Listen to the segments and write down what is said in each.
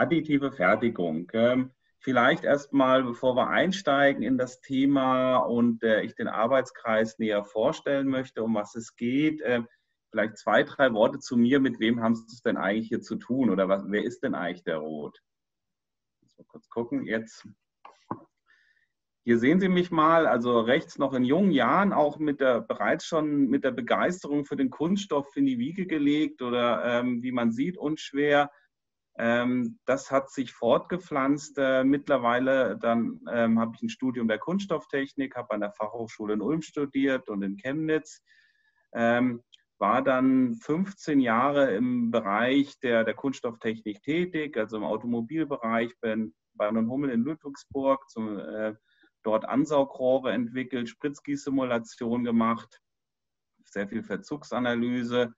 Additive Fertigung. Ähm, vielleicht erstmal, bevor wir einsteigen in das Thema und äh, ich den Arbeitskreis näher vorstellen möchte, um was es geht, äh, vielleicht zwei, drei Worte zu mir. Mit wem haben Sie es denn eigentlich hier zu tun oder was, wer ist denn eigentlich der Rot? Mal kurz gucken. Jetzt. Hier sehen Sie mich mal, also rechts noch in jungen Jahren auch mit der bereits schon mit der Begeisterung für den Kunststoff in die Wiege gelegt oder ähm, wie man sieht, unschwer ähm, das hat sich fortgepflanzt. Äh, mittlerweile dann ähm, habe ich ein Studium der Kunststofftechnik, habe an der Fachhochschule in Ulm studiert und in Chemnitz. Ähm, war dann 15 Jahre im Bereich der, der Kunststofftechnik tätig, also im Automobilbereich, bin bei Hummel in Ludwigsburg, zum, äh, dort Ansaugrohre entwickelt, Spritzgießsimulation gemacht, sehr viel Verzugsanalyse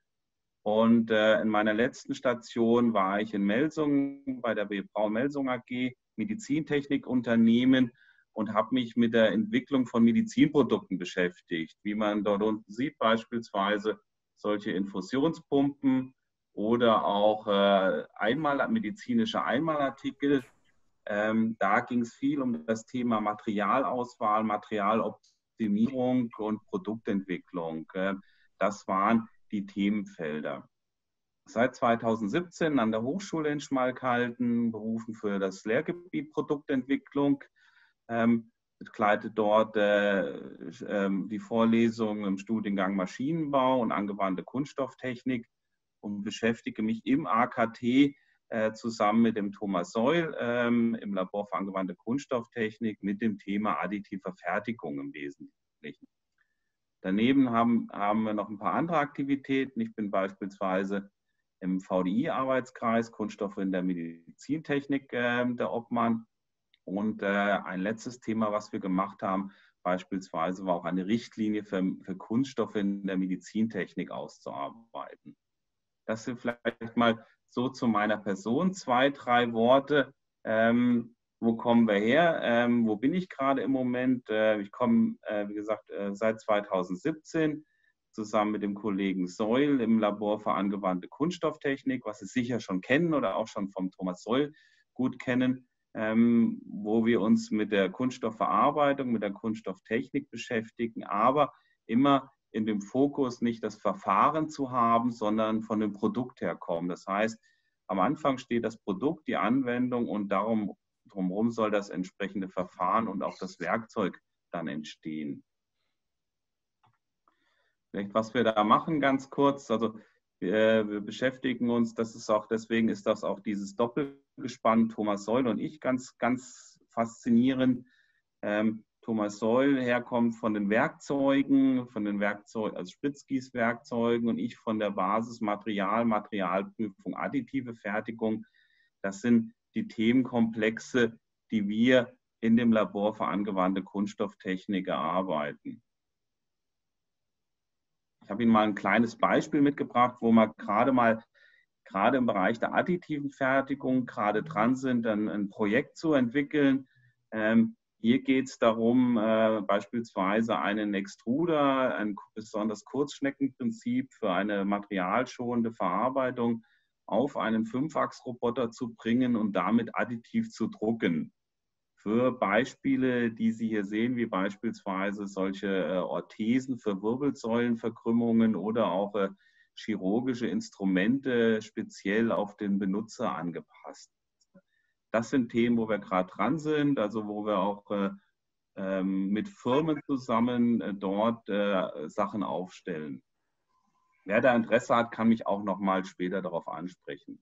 und äh, in meiner letzten Station war ich in Melsungen bei der Braun Melsung AG, Medizintechnikunternehmen und habe mich mit der Entwicklung von Medizinprodukten beschäftigt. Wie man dort unten sieht, beispielsweise solche Infusionspumpen oder auch äh, einmal, medizinische Einmalartikel. Ähm, da ging es viel um das Thema Materialauswahl, Materialoptimierung und Produktentwicklung. Äh, das waren die Themenfelder. Seit 2017 an der Hochschule in Schmalkalden, berufen für das Lehrgebiet Produktentwicklung, ähm, begleite dort äh, äh, die Vorlesungen im Studiengang Maschinenbau und angewandte Kunststofftechnik und beschäftige mich im AKT äh, zusammen mit dem Thomas Seul ähm, im Labor für angewandte Kunststofftechnik mit dem Thema additive Fertigung im Wesentlichen. Daneben haben, haben wir noch ein paar andere Aktivitäten. Ich bin beispielsweise im VDI-Arbeitskreis Kunststoffe in der Medizintechnik äh, der Obmann. Und äh, ein letztes Thema, was wir gemacht haben, beispielsweise war auch eine Richtlinie für, für Kunststoffe in der Medizintechnik auszuarbeiten. Das sind vielleicht mal so zu meiner Person zwei, drei Worte. Ähm, wo kommen wir her, ähm, wo bin ich gerade im Moment. Äh, ich komme, äh, wie gesagt, äh, seit 2017 zusammen mit dem Kollegen Seul im Labor für angewandte Kunststofftechnik, was Sie sicher schon kennen oder auch schon vom Thomas Seul gut kennen, ähm, wo wir uns mit der Kunststoffverarbeitung, mit der Kunststofftechnik beschäftigen, aber immer in dem Fokus nicht das Verfahren zu haben, sondern von dem Produkt herkommen. Das heißt, am Anfang steht das Produkt, die Anwendung und darum drumherum soll das entsprechende Verfahren und auch das Werkzeug dann entstehen. Vielleicht, was wir da machen, ganz kurz. Also wir, wir, beschäftigen uns, das ist auch, deswegen ist das auch dieses Doppelgespann, Thomas Seul und ich, ganz, ganz faszinierend. Ähm, Thomas Seul herkommt von den Werkzeugen, von den Werkzeugen, also Spritzgießwerkzeugen und ich von der Basis Material, Materialprüfung, additive Fertigung. Das sind die Themenkomplexe, die wir in dem Labor für angewandte Kunststofftechnik erarbeiten. Ich habe Ihnen mal ein kleines Beispiel mitgebracht, wo wir gerade mal gerade im Bereich der additiven Fertigung gerade dran sind, ein, ein Projekt zu entwickeln. Ähm, hier geht es darum, äh, beispielsweise einen Extruder, ein besonders Kurzschneckenprinzip für eine materialschonende Verarbeitung auf einen Fünfachsroboter zu bringen und damit additiv zu drucken. Für Beispiele, die Sie hier sehen, wie beispielsweise solche äh, Orthesen für Wirbelsäulenverkrümmungen oder auch äh, chirurgische Instrumente speziell auf den Benutzer angepasst. Das sind Themen, wo wir gerade dran sind, also wo wir auch äh, ähm, mit Firmen zusammen dort Sachen aufstellen. Wer da Interesse hat, kann mich auch noch mal später darauf ansprechen.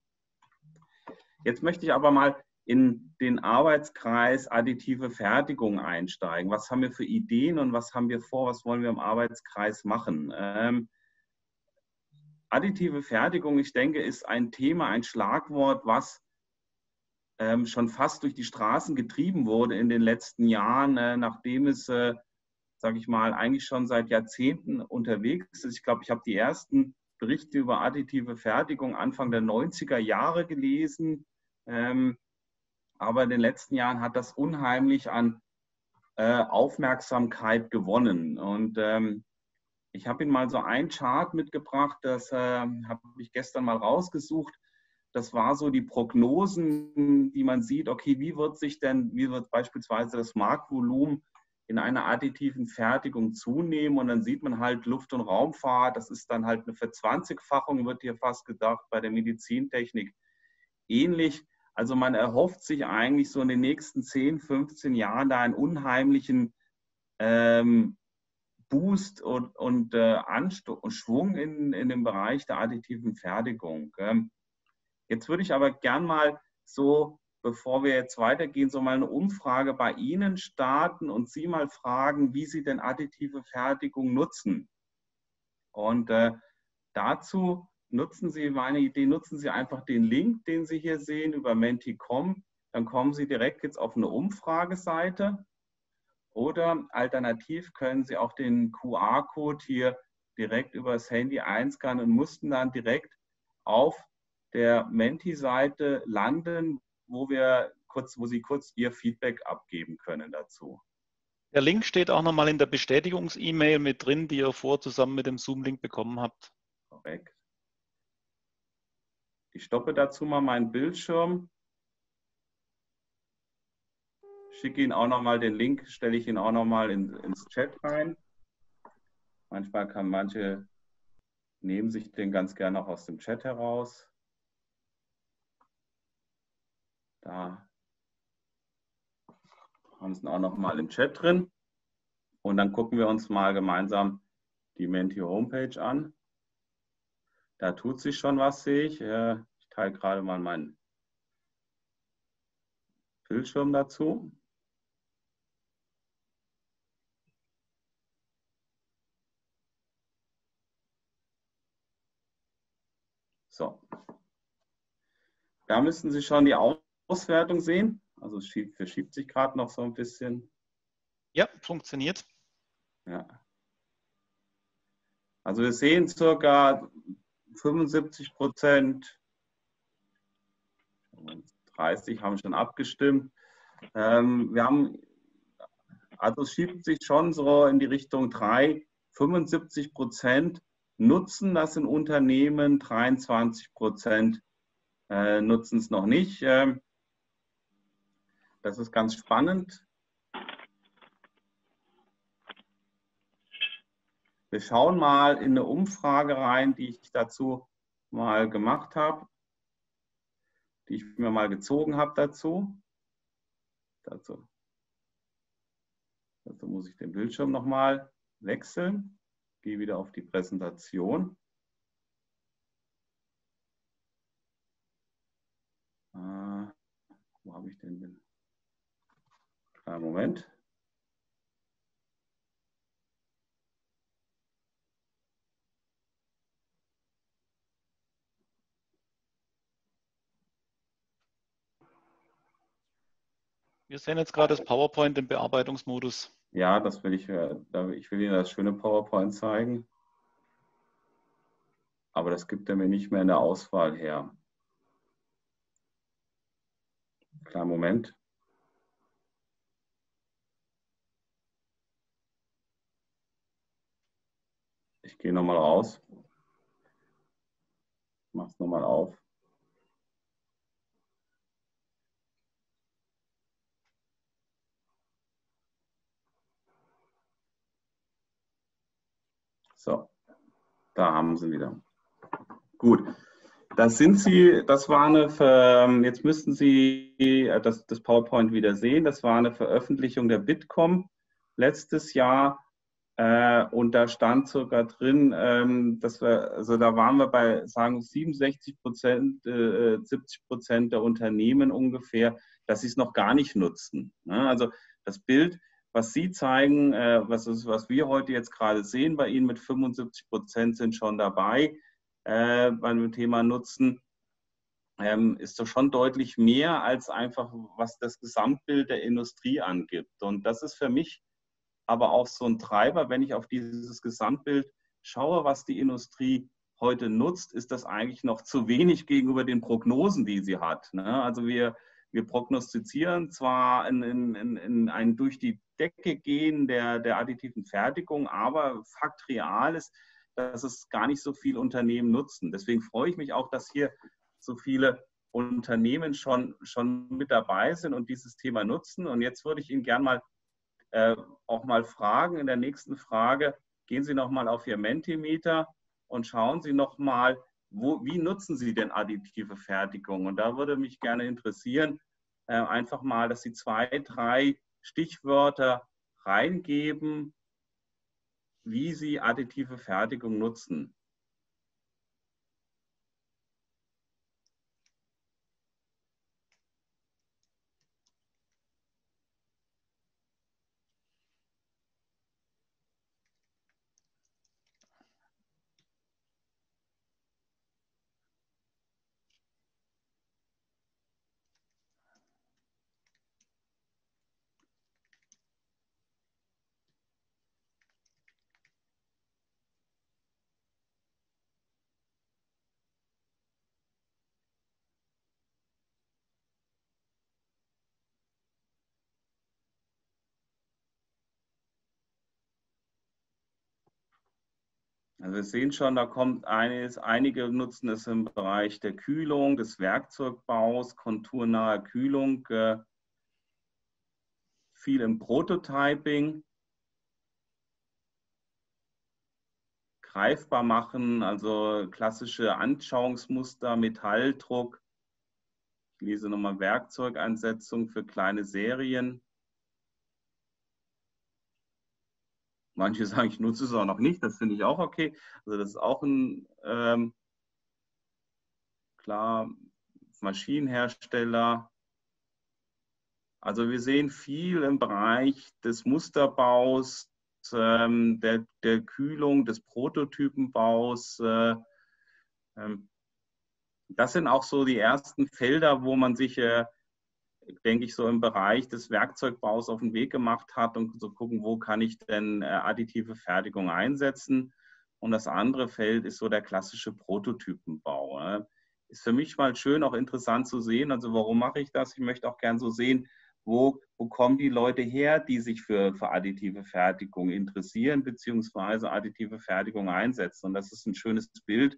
Jetzt möchte ich aber mal in den Arbeitskreis additive Fertigung einsteigen. Was haben wir für Ideen und was haben wir vor? Was wollen wir im Arbeitskreis machen? Ähm, additive Fertigung, ich denke, ist ein Thema, ein Schlagwort, was ähm, schon fast durch die Straßen getrieben wurde in den letzten Jahren, äh, nachdem es äh, sage ich mal, eigentlich schon seit Jahrzehnten unterwegs ist. Ich glaube, ich habe die ersten Berichte über additive Fertigung Anfang der 90er Jahre gelesen. Ähm, aber in den letzten Jahren hat das unheimlich an äh, Aufmerksamkeit gewonnen. Und ähm, ich habe Ihnen mal so ein Chart mitgebracht, das äh, habe ich gestern mal rausgesucht. das war so die Prognosen, die man sieht, okay, wie wird sich denn, wie wird beispielsweise das Marktvolumen in einer additiven Fertigung zunehmen und dann sieht man halt Luft- und Raumfahrt, das ist dann halt eine Verzwanzigfachung, wird hier fast gedacht, bei der Medizintechnik ähnlich. Also man erhofft sich eigentlich so in den nächsten 10, 15 Jahren da einen unheimlichen ähm, Boost und, und, äh, und Schwung in, in dem Bereich der additiven Fertigung. Ähm, jetzt würde ich aber gern mal so, bevor wir jetzt weitergehen, so mal eine Umfrage bei Ihnen starten und Sie mal fragen, wie Sie denn additive Fertigung nutzen. Und äh, dazu nutzen Sie, meine Idee, nutzen Sie einfach den Link, den Sie hier sehen über Menti.com. Dann kommen Sie direkt jetzt auf eine Umfrageseite. Oder alternativ können Sie auch den QR-Code hier direkt über das Handy einscannen und mussten dann direkt auf der Menti-Seite landen, wo wir kurz, wo Sie kurz Ihr Feedback abgeben können dazu. Der Link steht auch nochmal in der Bestätigungs-E-Mail mit drin, die ihr vor zusammen mit dem Zoom-Link bekommen habt. Korrekt. Ich stoppe dazu mal meinen Bildschirm. Schicke Ihnen auch nochmal den Link, stelle ich Ihnen auch nochmal in, ins Chat rein. Manchmal kann manche nehmen sich den ganz gerne auch aus dem Chat heraus. Da haben Sie ihn auch nochmal im Chat drin. Und dann gucken wir uns mal gemeinsam die Menti Homepage an. Da tut sich schon was, sehe ich. Ich teile gerade mal meinen Bildschirm dazu. So. Da müssen Sie schon die Auswertung sehen. Also es verschiebt sich gerade noch so ein bisschen. Ja, funktioniert. Ja. Also wir sehen circa 75 Prozent, 30 haben schon abgestimmt. Ähm, wir haben, also es schiebt sich schon so in die Richtung 3, 75 Prozent nutzen das in Unternehmen, 23 Prozent äh, nutzen es noch nicht. Ähm, das ist ganz spannend. Wir schauen mal in eine Umfrage rein, die ich dazu mal gemacht habe, die ich mir mal gezogen habe dazu. Dazu, dazu muss ich den Bildschirm nochmal wechseln. Gehe wieder auf die Präsentation. Äh, wo habe ich denn den? Einen Moment. Wir sehen jetzt gerade das PowerPoint im Bearbeitungsmodus. Ja, das will ich, äh, ich will Ihnen das schöne PowerPoint zeigen. Aber das gibt er mir nicht mehr in der Auswahl her. Klar, Moment. Gehe nochmal raus. Mach es nochmal auf. So, da haben Sie wieder. Gut. Das sind Sie, das war eine, ähm, jetzt müssten Sie äh, das, das PowerPoint wieder sehen. Das war eine Veröffentlichung der Bitkom letztes Jahr. Äh, und da stand sogar drin, ähm, dass wir, also da waren wir bei, sagen 67 Prozent, äh, 70 Prozent der Unternehmen ungefähr, dass sie es noch gar nicht nutzen. Ne? Also das Bild was Sie zeigen, äh, was, ist, was wir heute jetzt gerade sehen bei Ihnen mit 75 Prozent sind schon dabei äh, beim Thema Nutzen, ähm, ist doch schon deutlich mehr als einfach, was das Gesamtbild der Industrie angibt. Und das ist für mich aber auch so ein Treiber, wenn ich auf dieses Gesamtbild schaue, was die Industrie heute nutzt, ist das eigentlich noch zu wenig gegenüber den Prognosen, die sie hat. Ne? Also wir, wir prognostizieren zwar in, in, in, ein durch die Decke gehen der, der additiven Fertigung, aber Fakt real ist, dass es gar nicht so viele Unternehmen nutzen. Deswegen freue ich mich auch, dass hier so viele Unternehmen schon, schon mit dabei sind und dieses Thema nutzen. Und jetzt würde ich Ihnen gerne mal äh, auch mal fragen, in der nächsten Frage, gehen Sie nochmal auf Ihr Mentimeter und schauen Sie nochmal, wie nutzen Sie denn additive Fertigung? Und da würde mich gerne interessieren, äh, einfach mal, dass Sie zwei, drei Stichwörter reingeben, wie Sie additive Fertigung nutzen. Also wir sehen schon, da kommt eines, einige nutzen es im Bereich der Kühlung, des Werkzeugbaus, konturnahe Kühlung, äh, viel im Prototyping, greifbar machen, also klassische Anschauungsmuster, Metalldruck. Ich lese nochmal Werkzeugeinsetzung für kleine Serien. Manche sagen, ich nutze es auch noch nicht, das finde ich auch okay. Also das ist auch ein, ähm, klar, Maschinenhersteller. Also wir sehen viel im Bereich des Musterbaus, ähm, der, der Kühlung, des Prototypenbaus. Äh, ähm, das sind auch so die ersten Felder, wo man sich äh, denke ich, so im Bereich des Werkzeugbaus auf den Weg gemacht hat und so gucken, wo kann ich denn äh, additive Fertigung einsetzen. Und das andere Feld ist so der klassische Prototypenbau. Ne? Ist für mich mal schön, auch interessant zu sehen. Also warum mache ich das? Ich möchte auch gern so sehen, wo, wo kommen die Leute her, die sich für, für additive Fertigung interessieren, beziehungsweise additive Fertigung einsetzen. Und das ist ein schönes Bild,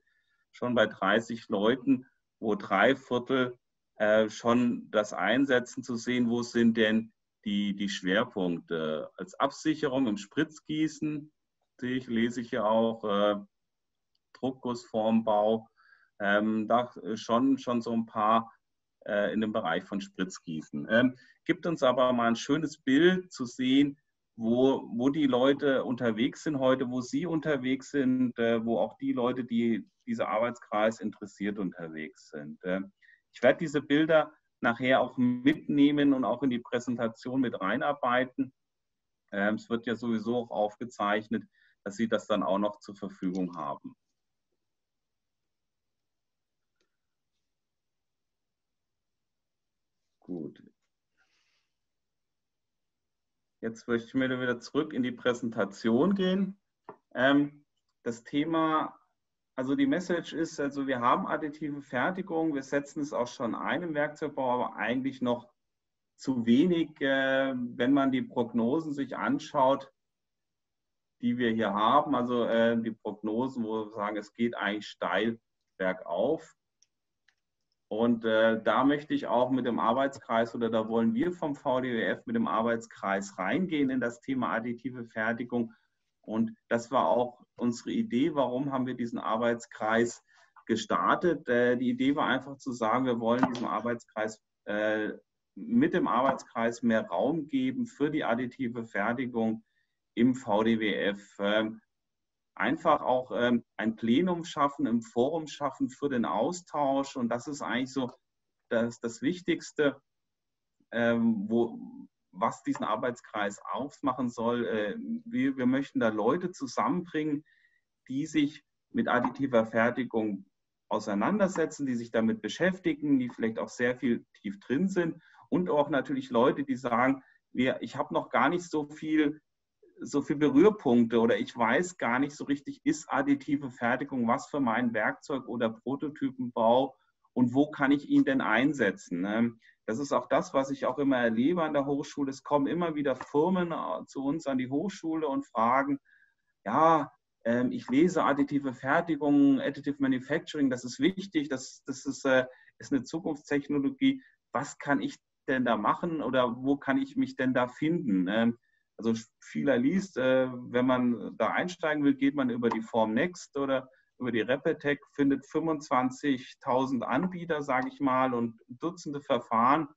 schon bei 30 Leuten, wo drei Viertel äh, schon das Einsetzen zu sehen, wo sind denn die, die Schwerpunkte. Als Absicherung im Spritzgießen sehe ich, lese ich ja auch äh, Druckgussformbau. Ähm, da schon, schon so ein paar äh, in dem Bereich von Spritzgießen. Ähm, gibt uns aber mal ein schönes Bild zu sehen, wo, wo die Leute unterwegs sind heute, wo sie unterwegs sind, äh, wo auch die Leute, die dieser Arbeitskreis interessiert unterwegs sind. Äh, ich werde diese Bilder nachher auch mitnehmen und auch in die Präsentation mit reinarbeiten. Ähm, es wird ja sowieso auch aufgezeichnet, dass Sie das dann auch noch zur Verfügung haben. Gut. Jetzt möchte ich wieder zurück in die Präsentation gehen. Ähm, das Thema also die Message ist, also wir haben additive Fertigung, wir setzen es auch schon ein im Werkzeugbau, aber eigentlich noch zu wenig, äh, wenn man die Prognosen sich anschaut, die wir hier haben. Also äh, die Prognosen, wo wir sagen, es geht eigentlich steil bergauf. Und äh, da möchte ich auch mit dem Arbeitskreis oder da wollen wir vom VDWF mit dem Arbeitskreis reingehen in das Thema additive Fertigung. Und das war auch unsere Idee, warum haben wir diesen Arbeitskreis gestartet. Äh, die Idee war einfach zu sagen, wir wollen diesem Arbeitskreis äh, mit dem Arbeitskreis mehr Raum geben für die additive Fertigung im VDWF. Ähm, einfach auch ähm, ein Plenum schaffen, ein Forum schaffen für den Austausch. Und das ist eigentlich so das, das Wichtigste, ähm, wo, was diesen Arbeitskreis ausmachen soll. Äh, wir, wir möchten da Leute zusammenbringen, die sich mit additiver Fertigung auseinandersetzen, die sich damit beschäftigen, die vielleicht auch sehr viel tief drin sind und auch natürlich Leute, die sagen, ich habe noch gar nicht so viel, so viel Berührpunkte oder ich weiß gar nicht so richtig, ist additive Fertigung was für mein Werkzeug oder Prototypenbau und wo kann ich ihn denn einsetzen? Ne? Das ist auch das, was ich auch immer erlebe an der Hochschule. Es kommen immer wieder Firmen äh, zu uns an die Hochschule und fragen, ja, ähm, ich lese additive Fertigung, Additive Manufacturing, das ist wichtig, das, das ist, äh, ist eine Zukunftstechnologie. Was kann ich denn da machen oder wo kann ich mich denn da finden? Ähm, also vieler liest, äh, wenn man da einsteigen will, geht man über die Form Next oder über die Repetec, findet 25.000 Anbieter, sage ich mal, und Dutzende Verfahren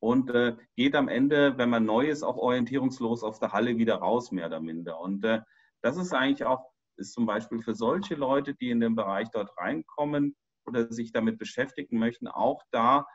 und äh, geht am Ende, wenn man neu ist, auch orientierungslos aus der Halle wieder raus, mehr oder minder. Und äh, das ist eigentlich auch, ist zum Beispiel für solche Leute, die in den Bereich dort reinkommen oder sich damit beschäftigen möchten, auch da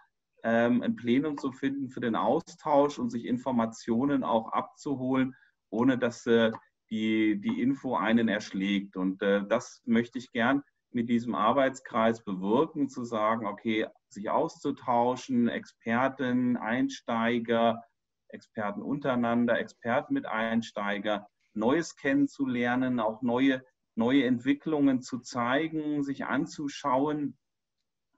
ähm, ein Plenum zu finden für den Austausch und sich Informationen auch abzuholen, ohne dass äh, die, die Info einen erschlägt. Und äh, das möchte ich gern mit diesem Arbeitskreis bewirken, zu sagen, okay, sich auszutauschen, Experten, Einsteiger, Experten untereinander, Experten mit Einsteiger, Neues kennenzulernen, auch neue, neue Entwicklungen zu zeigen, sich anzuschauen,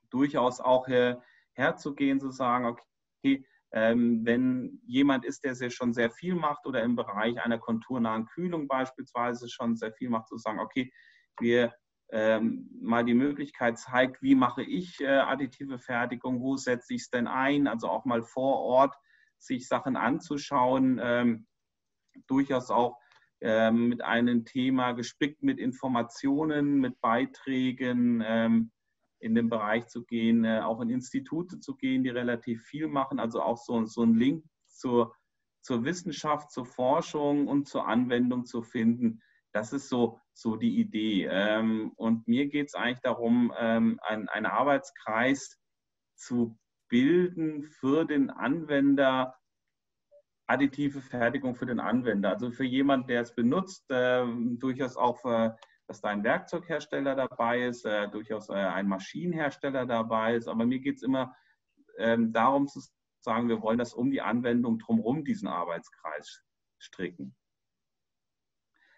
durchaus auch her, herzugehen, zu sagen, okay, wenn jemand ist, der sehr, schon sehr viel macht oder im Bereich einer konturnahen Kühlung beispielsweise schon sehr viel macht, zu sagen, okay, wir ähm, mal die Möglichkeit zeigt, wie mache ich äh, additive Fertigung, wo setze ich es denn ein, also auch mal vor Ort sich Sachen anzuschauen, ähm, durchaus auch ähm, mit einem Thema gespickt mit Informationen, mit Beiträgen ähm, in den Bereich zu gehen, äh, auch in Institute zu gehen, die relativ viel machen, also auch so, so ein Link zur, zur Wissenschaft, zur Forschung und zur Anwendung zu finden. Das ist so, so die Idee. Ähm, und mir geht es eigentlich darum, ähm, einen, einen Arbeitskreis zu bilden für den Anwender, additive Fertigung für den Anwender. Also für jemanden, der es benutzt, äh, durchaus auch, äh, dass da ein Werkzeughersteller dabei ist, äh, durchaus äh, ein Maschinenhersteller dabei ist. Aber mir geht es immer ähm, darum zu sagen, wir wollen das um die Anwendung drumherum, diesen Arbeitskreis stricken.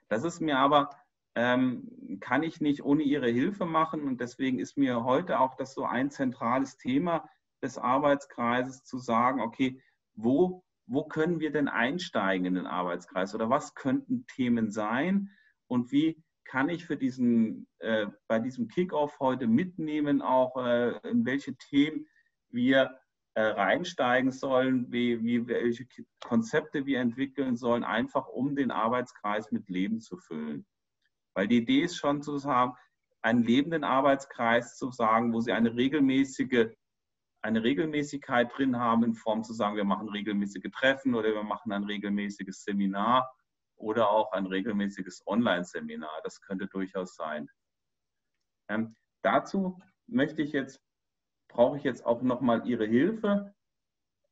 Das ist mir aber, ähm, kann ich nicht ohne Ihre Hilfe machen und deswegen ist mir heute auch das so ein zentrales Thema des Arbeitskreises zu sagen, okay, wo wo können wir denn einsteigen in den Arbeitskreis oder was könnten Themen sein und wie kann ich für diesen, äh, bei diesem Kickoff heute mitnehmen, auch äh, in welche Themen wir äh, reinsteigen sollen, wie, wie, welche Konzepte wir entwickeln sollen, einfach um den Arbeitskreis mit Leben zu füllen. Weil die Idee ist schon zu sagen, einen lebenden Arbeitskreis zu sagen, wo Sie eine regelmäßige eine Regelmäßigkeit drin haben, in Form zu sagen, wir machen regelmäßige Treffen oder wir machen ein regelmäßiges Seminar oder auch ein regelmäßiges Online-Seminar. Das könnte durchaus sein. Ähm, dazu möchte ich jetzt, brauche ich jetzt auch nochmal Ihre Hilfe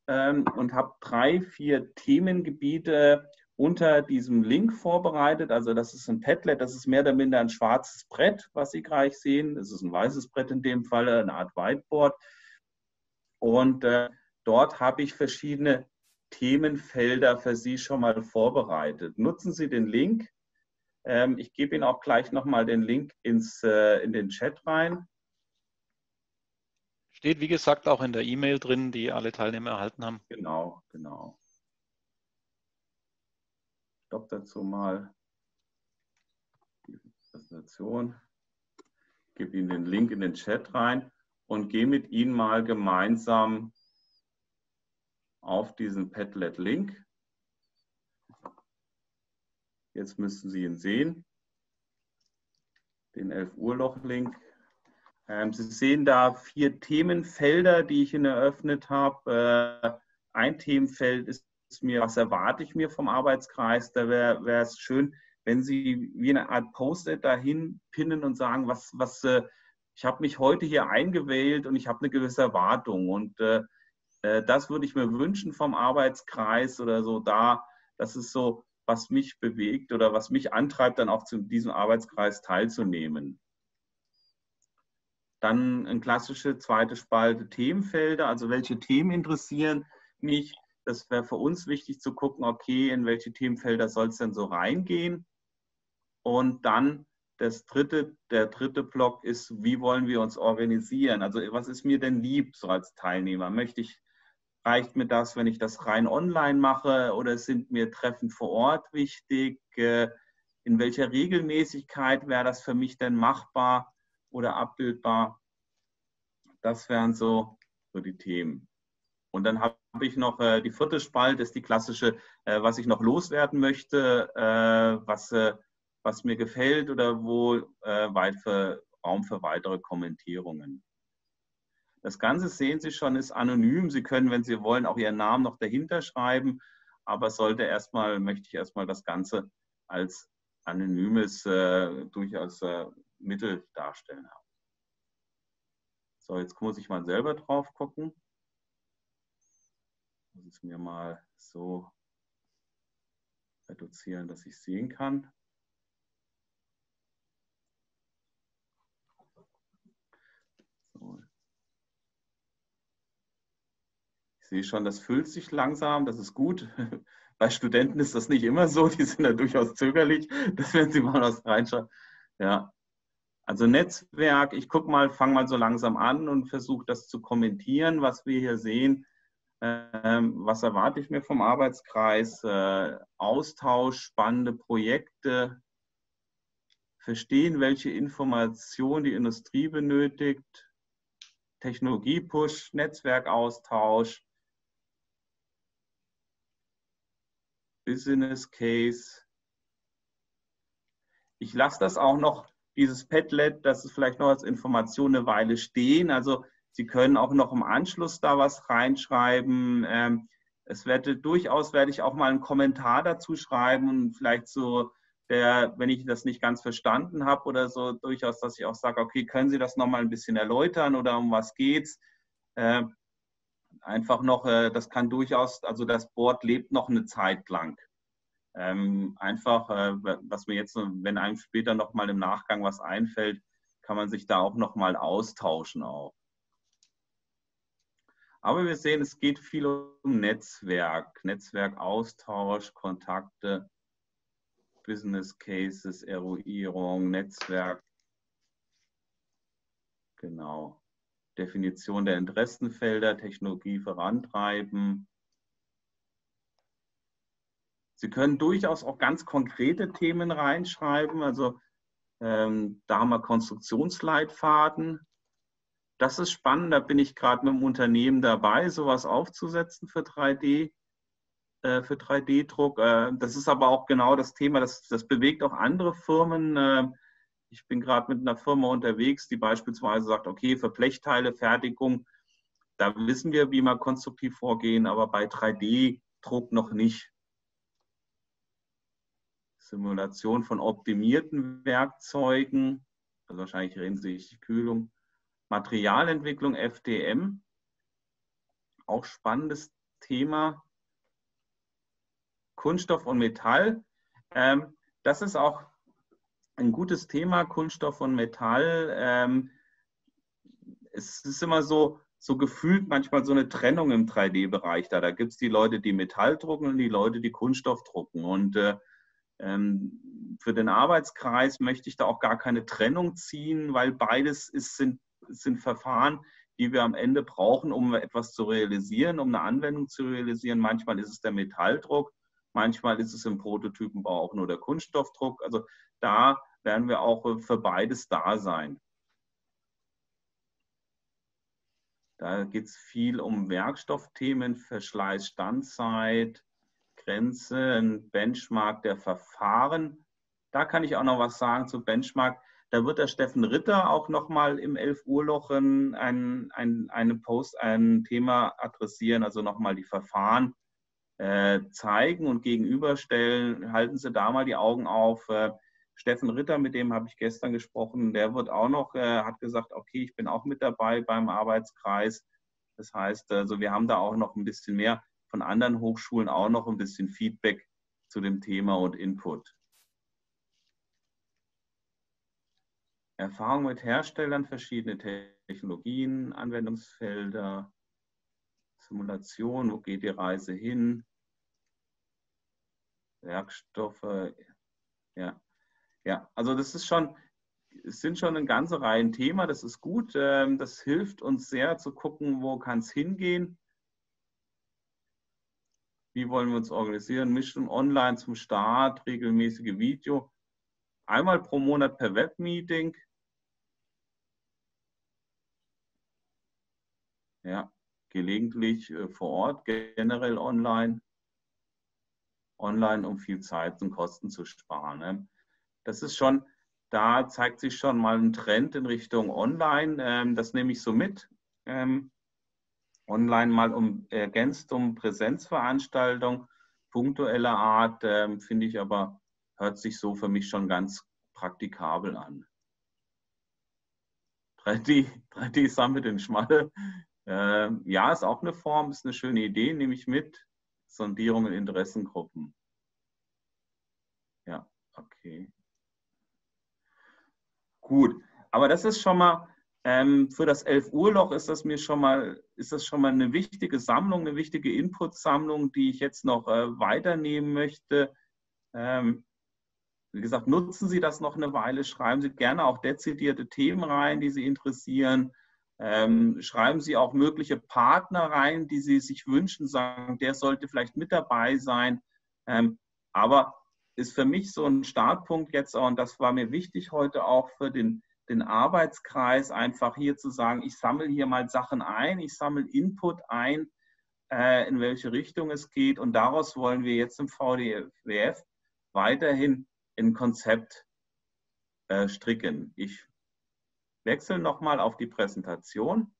ähm, und habe drei, vier Themengebiete unter diesem Link vorbereitet. Also das ist ein Padlet, das ist mehr oder minder ein schwarzes Brett, was Sie gleich sehen. Es ist ein weißes Brett in dem Fall, eine Art Whiteboard. Und äh, dort habe ich verschiedene Themenfelder für Sie schon mal vorbereitet. Nutzen Sie den Link. Ähm, ich gebe Ihnen auch gleich nochmal den Link ins, äh, in den Chat rein. Steht, wie gesagt, auch in der E-Mail drin, die alle Teilnehmer erhalten haben. Genau, genau. Stopp dazu mal die Präsentation. Ich gebe Ihnen den Link in den Chat rein und gehe mit Ihnen mal gemeinsam auf diesen Padlet-Link. Jetzt müssten Sie ihn sehen, den 11 Uhr Loch-Link. Ähm, Sie sehen da vier Themenfelder, die ich Ihnen eröffnet habe. Äh, ein Themenfeld ist mir, was erwarte ich mir vom Arbeitskreis? Da wäre es schön, wenn Sie wie eine Art Post-it dahin pinnen und sagen, was, was äh, ich habe mich heute hier eingewählt und ich habe eine gewisse Erwartung. Und äh, das würde ich mir wünschen vom Arbeitskreis oder so da. Das ist so, was mich bewegt oder was mich antreibt, dann auch zu diesem Arbeitskreis teilzunehmen. Dann eine klassische zweite Spalte Themenfelder. Also welche Themen interessieren mich? Das wäre für uns wichtig zu gucken, okay, in welche Themenfelder soll es denn so reingehen? Und dann das dritte, der dritte Block ist, wie wollen wir uns organisieren? Also was ist mir denn lieb so als Teilnehmer? Möchte ich, reicht mir das, wenn ich das rein online mache oder sind mir Treffen vor Ort wichtig? Äh, in welcher Regelmäßigkeit wäre das für mich denn machbar oder abbildbar. Das wären so, so die Themen. Und dann habe ich noch äh, die vierte Spalte, ist die klassische, äh, was ich noch loswerden möchte, äh, was, äh, was mir gefällt oder wo äh, weit für, Raum für weitere Kommentierungen. Das Ganze sehen Sie schon, ist anonym. Sie können, wenn Sie wollen, auch Ihren Namen noch dahinter schreiben. Aber sollte erstmal, möchte ich erstmal das Ganze als anonymes äh, durchaus äh, Mittel darstellen haben. So, jetzt muss ich mal selber drauf gucken. Muss es mir mal so reduzieren, dass ich sehen kann. So. Ich sehe schon, das füllt sich langsam, das ist gut. Bei Studenten ist das nicht immer so, die sind ja durchaus zögerlich, dass wenn sie mal was reinschauen. Ja, also Netzwerk, ich gucke mal, fange mal so langsam an und versuche das zu kommentieren, was wir hier sehen. Ähm, was erwarte ich mir vom Arbeitskreis? Äh, Austausch, spannende Projekte, verstehen, welche Informationen die Industrie benötigt, Technologie-Push, Netzwerkaustausch, Business Case. Ich lasse das auch noch dieses Padlet, das ist vielleicht noch als Information eine Weile stehen. Also Sie können auch noch im Anschluss da was reinschreiben. Ähm, es werde durchaus, werde ich auch mal einen Kommentar dazu schreiben und vielleicht so, der, wenn ich das nicht ganz verstanden habe oder so, durchaus, dass ich auch sage, okay, können Sie das nochmal ein bisschen erläutern oder um was geht's? Einfach noch, äh, das kann durchaus, also das Board lebt noch eine Zeit lang. Ähm, einfach, äh, was mir jetzt, wenn einem später nochmal im Nachgang was einfällt, kann man sich da auch nochmal austauschen auch. Aber wir sehen, es geht viel um Netzwerk, Netzwerkaustausch, Kontakte, Business Cases, Eruierung, Netzwerk. Genau. Definition der Interessenfelder, Technologie vorantreiben, Sie können durchaus auch ganz konkrete Themen reinschreiben. Also ähm, da haben wir Konstruktionsleitfaden. Das ist spannend, da bin ich gerade mit dem Unternehmen dabei, sowas aufzusetzen für 3D, äh, für 3D-Druck. Äh, das ist aber auch genau das Thema, das, das bewegt auch andere Firmen. Ich bin gerade mit einer Firma unterwegs, die beispielsweise sagt, okay, für Blechteilefertigung, da wissen wir, wie wir konstruktiv vorgehen, aber bei 3D-Druck noch nicht. Simulation von optimierten Werkzeugen, also wahrscheinlich reden Sie die Kühlung, Materialentwicklung FDM, auch spannendes Thema. Kunststoff und Metall, ähm, das ist auch ein gutes Thema, Kunststoff und Metall. Ähm, es ist immer so, so gefühlt manchmal so eine Trennung im 3D-Bereich da. Da gibt es die Leute, die Metall drucken und die Leute, die Kunststoff drucken. Und äh, ähm, für den Arbeitskreis möchte ich da auch gar keine Trennung ziehen, weil beides ist, sind, sind Verfahren, die wir am Ende brauchen, um etwas zu realisieren, um eine Anwendung zu realisieren. Manchmal ist es der Metalldruck, manchmal ist es im Prototypenbau auch nur der Kunststoffdruck. Also da werden wir auch für beides da sein. Da geht es viel um Werkstoffthemen, Verschleiß, Standzeit, Grenze, ein Benchmark der Verfahren. Da kann ich auch noch was sagen zu Benchmark. Da wird der Steffen Ritter auch nochmal im 11 Uhr Loch ein, ein, ein, Post, ein Thema adressieren, also nochmal die Verfahren äh, zeigen und gegenüberstellen. Halten Sie da mal die Augen auf. Äh, Steffen Ritter, mit dem habe ich gestern gesprochen, der wird auch noch, äh, hat gesagt, okay, ich bin auch mit dabei beim Arbeitskreis. Das heißt, also wir haben da auch noch ein bisschen mehr von anderen Hochschulen auch noch ein bisschen Feedback zu dem Thema und Input. Erfahrung mit Herstellern, verschiedene Technologien, Anwendungsfelder, Simulation, wo geht die Reise hin, Werkstoffe, ja. Ja, also das ist schon, es sind schon eine ganze Reihe Themen, das ist gut, ähm, das hilft uns sehr zu gucken, wo kann es hingehen wie wollen wir uns organisieren, Mischung online zum Start, regelmäßige Video. einmal pro Monat per Webmeeting. Ja, gelegentlich äh, vor Ort, generell online. Online, um viel Zeit und Kosten zu sparen. Ne? Das ist schon, da zeigt sich schon mal ein Trend in Richtung Online. Ähm, das nehme ich so mit. Ähm, online mal um, ergänzt um Präsenzveranstaltung punktueller Art, ähm, finde ich aber, hört sich so für mich schon ganz praktikabel an. 3D, 3D Summit Schmalle. Ähm, ja, ist auch eine Form, ist eine schöne Idee, nehme ich mit. Sondierung in Interessengruppen. Ja, okay. Gut, aber das ist schon mal, ähm, für das 11 Uhr Loch ist das mir schon mal, ist das schon mal eine wichtige Sammlung, eine wichtige Input-Sammlung, die ich jetzt noch äh, weiternehmen möchte. Ähm, wie gesagt, nutzen Sie das noch eine Weile, schreiben Sie gerne auch dezidierte Themen rein, die Sie interessieren. Ähm, schreiben Sie auch mögliche Partner rein, die Sie sich wünschen, sagen, der sollte vielleicht mit dabei sein. Ähm, aber ist für mich so ein Startpunkt jetzt auch, und das war mir wichtig heute auch für den, den Arbeitskreis, einfach hier zu sagen, ich sammle hier mal Sachen ein, ich sammle Input ein, äh, in welche Richtung es geht. Und daraus wollen wir jetzt im VDWF weiterhin ein Konzept äh, stricken. Ich wechsle nochmal auf die Präsentation.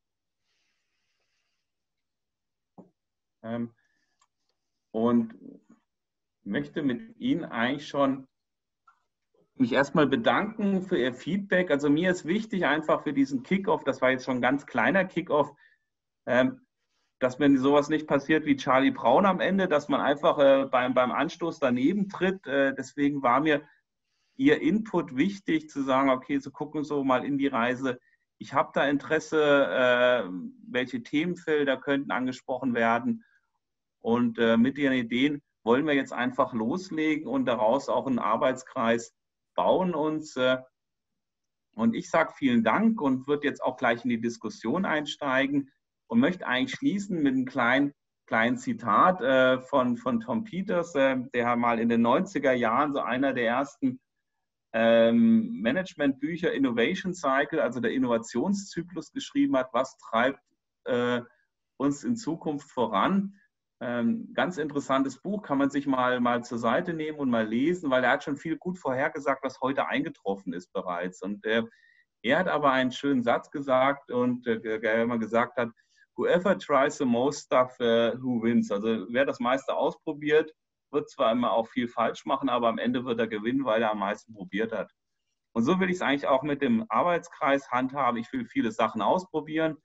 Ähm, und möchte mit Ihnen eigentlich schon mich erstmal bedanken für Ihr Feedback. Also mir ist wichtig einfach für diesen Kickoff, das war jetzt schon ein ganz kleiner Kickoff, ähm, dass wenn sowas nicht passiert wie Charlie Braun am Ende, dass man einfach äh, beim, beim Anstoß daneben tritt. Äh, deswegen war mir Ihr Input wichtig, zu sagen, okay, so gucken so mal in die Reise. Ich habe da Interesse, äh, welche Themenfelder könnten angesprochen werden. Und äh, mit Ihren Ideen wollen wir jetzt einfach loslegen und daraus auch einen Arbeitskreis bauen uns. Äh, und ich sage vielen Dank und würde jetzt auch gleich in die Diskussion einsteigen und möchte eigentlich schließen mit einem kleinen, kleinen Zitat von, von Tom Peters, der mal in den 90er Jahren so einer der ersten ähm, Managementbücher Innovation Cycle, also der Innovationszyklus geschrieben hat, was treibt äh, uns in Zukunft voran. Ähm, ganz interessantes Buch, kann man sich mal, mal zur Seite nehmen und mal lesen, weil er hat schon viel gut vorhergesagt, was heute eingetroffen ist bereits. Und äh, er hat aber einen schönen Satz gesagt und äh, der immer gesagt hat, whoever tries the most stuff, uh, who wins. Also wer das meiste ausprobiert, wird zwar immer auch viel falsch machen, aber am Ende wird er gewinnen, weil er am meisten probiert hat. Und so will ich es eigentlich auch mit dem Arbeitskreis handhaben. Ich will viele Sachen ausprobieren.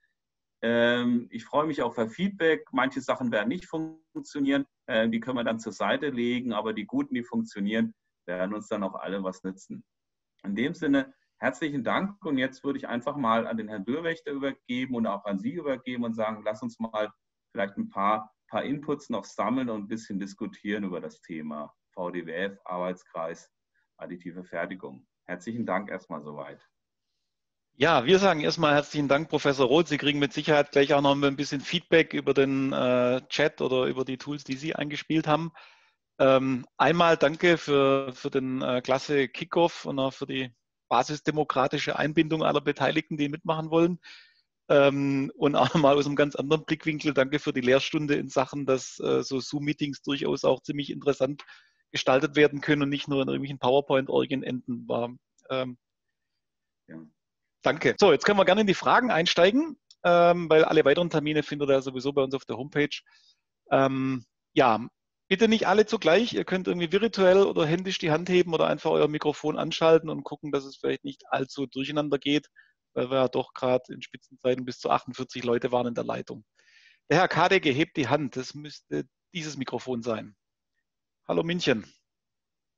Ähm, ich freue mich auch für Feedback. Manche Sachen werden nicht funktionieren. Äh, die können wir dann zur Seite legen, aber die guten, die funktionieren, werden uns dann auch alle was nützen. In dem Sinne, herzlichen Dank. Und jetzt würde ich einfach mal an den Herrn Bürwächter übergeben und auch an Sie übergeben und sagen, lass uns mal vielleicht ein paar paar Inputs noch sammeln und ein bisschen diskutieren über das Thema VDWF, Arbeitskreis, additive Fertigung. Herzlichen Dank erstmal soweit. Ja, wir sagen erstmal herzlichen Dank, Professor Roth. Sie kriegen mit Sicherheit gleich auch noch ein bisschen Feedback über den äh, Chat oder über die Tools, die Sie eingespielt haben. Ähm, einmal danke für, für den äh, klasse Kickoff und auch für die basisdemokratische Einbindung aller Beteiligten, die mitmachen wollen. Ähm, und auch mal aus einem ganz anderen Blickwinkel, danke für die Lehrstunde in Sachen, dass äh, so Zoom-Meetings durchaus auch ziemlich interessant gestaltet werden können und nicht nur in irgendwelchen PowerPoint-Orgien enden. War, ähm, ja. Danke. So, jetzt können wir gerne in die Fragen einsteigen, ähm, weil alle weiteren Termine findet ihr sowieso bei uns auf der Homepage. Ähm, ja, bitte nicht alle zugleich. Ihr könnt irgendwie virtuell oder händisch die Hand heben oder einfach euer Mikrofon anschalten und gucken, dass es vielleicht nicht allzu durcheinander geht weil wir ja doch gerade in Spitzenzeiten bis zu 48 Leute waren in der Leitung. Der Herr Kadege hebt die Hand. Das müsste dieses Mikrofon sein. Hallo München.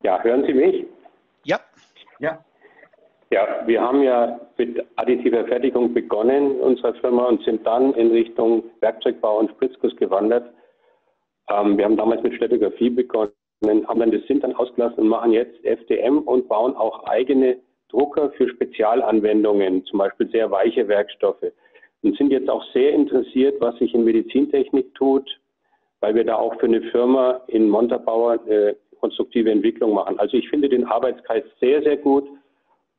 Ja, hören Sie mich? Ja. Ja. Ja, wir haben ja mit additiver Fertigung begonnen, unserer Firma, und sind dann in Richtung Werkzeugbau und Spritzguss gewandert. Ähm, wir haben damals mit Städtografie begonnen, haben dann das Sinn dann ausgelassen und machen jetzt FDM und bauen auch eigene Drucker für Spezialanwendungen, zum Beispiel sehr weiche Werkstoffe. Und sind jetzt auch sehr interessiert, was sich in Medizintechnik tut, weil wir da auch für eine Firma in Montabaur eine konstruktive Entwicklung machen. Also ich finde den Arbeitskreis sehr, sehr gut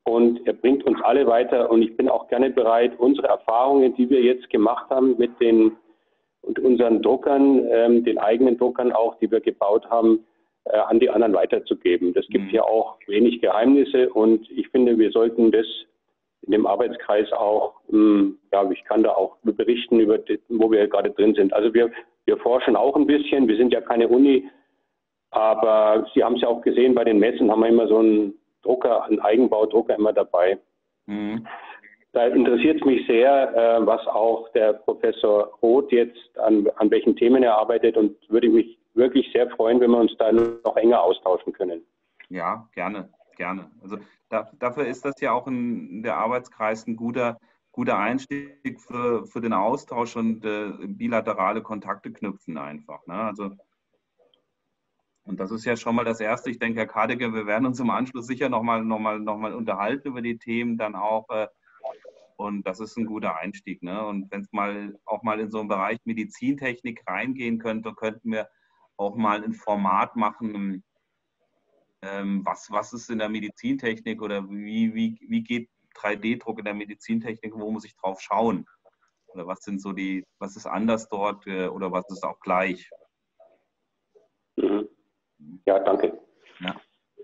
und er bringt uns alle weiter und ich bin auch gerne bereit, unsere Erfahrungen, die wir jetzt gemacht haben mit den und unseren Druckern, ähm, den eigenen Druckern auch, die wir gebaut haben, äh, an die anderen weiterzugeben. Das gibt mhm. ja auch wenig Geheimnisse und ich finde, wir sollten das in dem Arbeitskreis auch, mh, hm, ja, ich kann da auch berichten, über die, wo wir gerade drin sind. Also wir, wir forschen auch ein bisschen, wir sind ja keine Uni, aber Sie haben es ja auch gesehen, bei den Messen haben wir immer so einen Drucker, einen Eigenbaudrucker immer dabei. Mhm. Da interessiert es mich sehr, äh, was auch der Professor Roth jetzt an, an welchen Themen er arbeitet und würde mich wirklich sehr freuen, wenn wir uns da noch enger austauschen können. Ja, gerne, gerne. Also da, dafür ist das ja auch in der Arbeitskreis ein guter, guter Einstieg für, für den Austausch und äh, bilaterale Kontakte knüpfen einfach. Ne? Also und das ist ja schon mal das Erste. Ich denke, Herr Kadecke, wir werden uns im Anschluss sicher nochmal noch mal, noch mal unterhalten über die Themen dann auch. Äh, und das ist ein guter Einstieg. Ne? Und wenn es mal auch mal in so einen Bereich Medizintechnik reingehen könnte, könnten wir auch mal ein Format machen, ähm, was, was ist in der Medizintechnik oder wie, wie, wie geht 3D-Druck in der Medizintechnik, wo muss ich drauf schauen? Oder was sind so die, was ist anders dort äh, oder was ist auch gleich? Mhm. Ja, danke. Ja.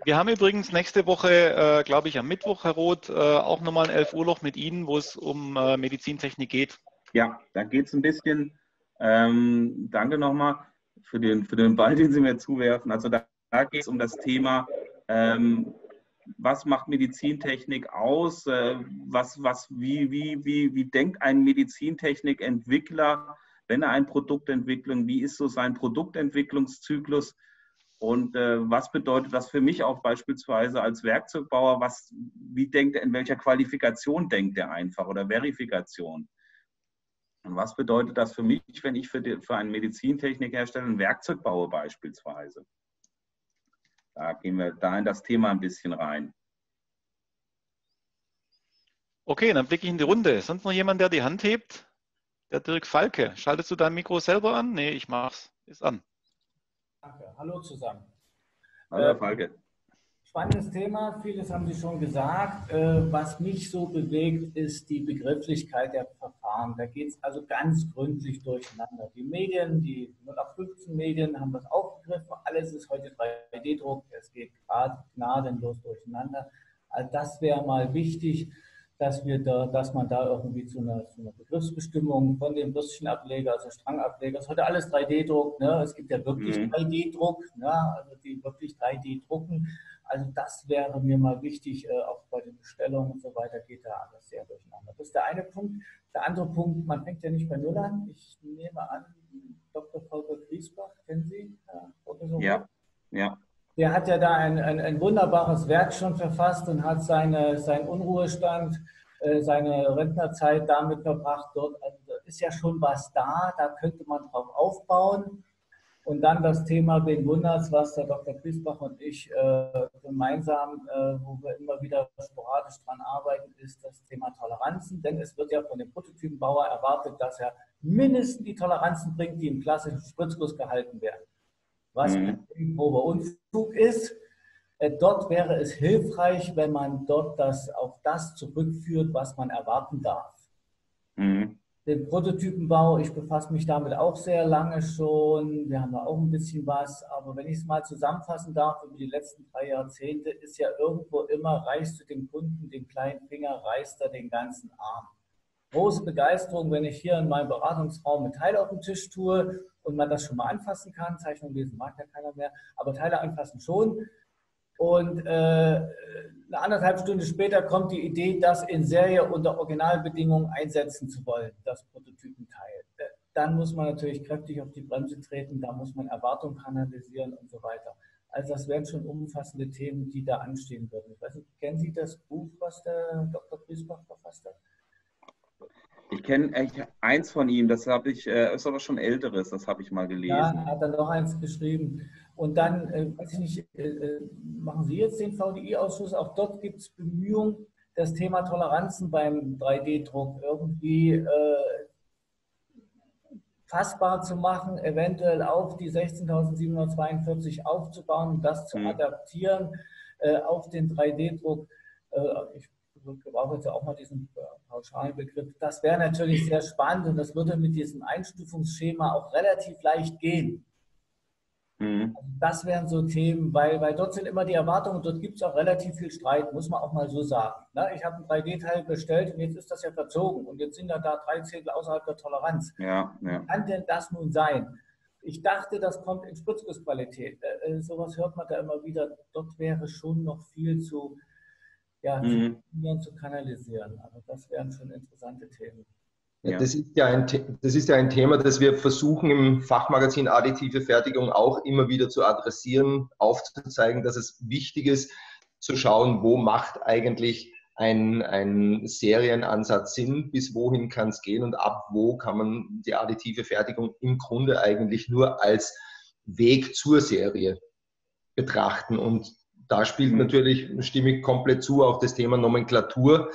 Wir haben übrigens nächste Woche, äh, glaube ich, am Mittwoch, Herr Roth, äh, auch nochmal ein 11 Uhr Loch mit Ihnen, wo es um äh, Medizintechnik geht. Ja, da geht es ein bisschen. Ähm, danke nochmal für den, für den Ball, den Sie mir zuwerfen. Also da, da geht es um das Thema, ähm, was macht Medizintechnik aus? Äh, was, was, wie, wie, wie, wie denkt ein Medizintechnikentwickler, wenn er ein Produkt entwickelt? Wie ist so sein Produktentwicklungszyklus? Und äh, was bedeutet das für mich auch beispielsweise als Werkzeugbauer? Was, wie denkt er, in welcher Qualifikation denkt er einfach oder Verifikation? Und was bedeutet das für mich, wenn ich für, die, für einen Medizintechnikhersteller ein Werkzeug baue beispielsweise? Da gehen wir da in das Thema ein bisschen rein. Okay, dann blicke ich in die Runde. Sonst noch jemand, der die Hand hebt? Der Dirk Falke. Schaltest du dein Mikro selber an? Nee, ich mach's. Ist an. Danke. Hallo zusammen. Hallo, Herr äh, Falke. Spannendes Thema, vieles haben Sie schon gesagt. Äh, was mich so bewegt, ist die Begrifflichkeit der Verfahren. Da geht es also ganz gründlich durcheinander. Die Medien, die 0815 Medien haben das aufgegriffen. Alles ist heute 3D-Druck. Es geht gerade gnadenlos durcheinander. Also das wäre mal wichtig dass, wir da, dass man da irgendwie zu einer, zu einer Begriffsbestimmung von dem Bürstchenableger, also Strangableger, ist heute alles 3D-Druck, ne? es gibt ja wirklich mhm. 3D-Druck, ne? also die wirklich 3D drucken. Also das wäre mir mal wichtig, äh, auch bei den Bestellungen und so weiter geht da alles sehr durcheinander. Das ist der eine Punkt. Der andere Punkt, man fängt ja nicht bei Null an. Ich nehme an, Dr. Volker Griesbach, kennen Sie, Professor? Ja, ja. Der hat ja da ein, ein, ein wunderbares Werk schon verfasst und hat seine, seinen Unruhestand, seine Rentnerzeit damit verbracht. Dort also ist ja schon was da, da könnte man drauf aufbauen. Und dann das Thema, wen wundert was der Dr. Griesbach und ich äh, gemeinsam, äh, wo wir immer wieder sporadisch dran arbeiten, ist das Thema Toleranzen. Denn es wird ja von dem Prototypenbauer erwartet, dass er mindestens die Toleranzen bringt, die im klassischen Spritzguss gehalten werden was mhm. ein grober Unfug ist. Äh, dort wäre es hilfreich, wenn man dort das, auf das zurückführt, was man erwarten darf. Mhm. Den Prototypenbau, ich befasse mich damit auch sehr lange schon. Wir haben da auch ein bisschen was. Aber wenn ich es mal zusammenfassen darf, über die letzten drei Jahrzehnte ist ja irgendwo immer, reichst du dem Kunden den kleinen Finger, reißt er den ganzen Arm große Begeisterung, wenn ich hier in meinem Beratungsraum mit Teile auf den Tisch tue und man das schon mal anfassen kann. Zeichnung lesen mag ja keiner mehr, aber Teile anfassen schon. Und äh, eine anderthalb Stunde später kommt die Idee, das in Serie unter Originalbedingungen einsetzen zu wollen, das Prototypenteil. Äh, dann muss man natürlich kräftig auf die Bremse treten, da muss man Erwartungen kanalisieren und so weiter. Also das wären schon umfassende Themen, die da anstehen würden. Ich weiß nicht, kennen Sie das Buch, was der Dr. Griesbach verfasst hat? Ich kenne eins von ihm, das habe ich, äh, ist aber schon älteres, das habe ich mal gelesen. Ja, hat er noch eins geschrieben. Und dann, äh, weiß ich nicht, äh, äh machen Sie jetzt den VDI-Ausschuss, auch dort gibt es Bemühungen, das Thema Toleranzen beim 3D-Druck irgendwie äh, fassbar zu machen, eventuell auf die 16.742 aufzubauen und das zu mhm. adaptieren äh, auf den 3D-Druck. Äh, ich gebrauche jetzt auch mal diesen äh, pauschalen Begriff. Das wäre natürlich sehr spannend und das würde mit diesem Einstufungsschema auch relativ leicht gehen. Mhm. Also das wären so Themen, weil, weil dort sind immer die Erwartungen, dort gibt es auch relativ viel Streit, muss man auch mal so sagen. Ne? Ich habe ein 3D-Teil bestellt und jetzt ist das ja verzogen und jetzt sind ja da drei Zehntel außerhalb der Toleranz. Ja, ja. Kann denn das nun sein? Ich dachte, das kommt in Spritzgussqualität. Äh, äh, sowas hört man da immer wieder. Dort wäre schon noch viel zu, ja, mhm. zu, zu kanalisieren. Aber das wären schon interessante Themen. Ja. Das, ist ja ein, das ist ja ein Thema, das wir versuchen im Fachmagazin Additive Fertigung auch immer wieder zu adressieren, aufzuzeigen, dass es wichtig ist, zu schauen, wo macht eigentlich ein, ein Serienansatz Sinn, bis wohin kann es gehen und ab wo kann man die additive Fertigung im Grunde eigentlich nur als Weg zur Serie betrachten. Und da spielt mhm. natürlich, stimme ich komplett zu, auch das Thema Nomenklatur